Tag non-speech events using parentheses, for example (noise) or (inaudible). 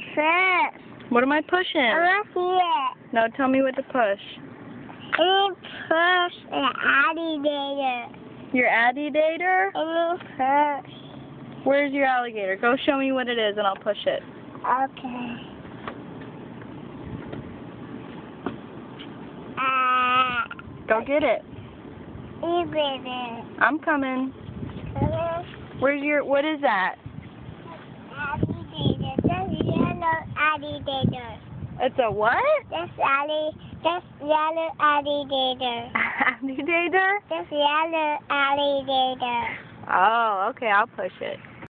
me first. What am I I pushing? want to see it. No, tell me what to push. Me push the alligator. Your? Let me push. Where's your alligator? Go show me what it is and I'll push it. Okay. Ah, Go get it. even it. I'm coming. Where's your, what is that? Alligator. That's yellow alligator. It's a what? That's alli. That's yellow alligator. (laughs) Addidator? That's yellow alligator. Oh, okay, I'll push it.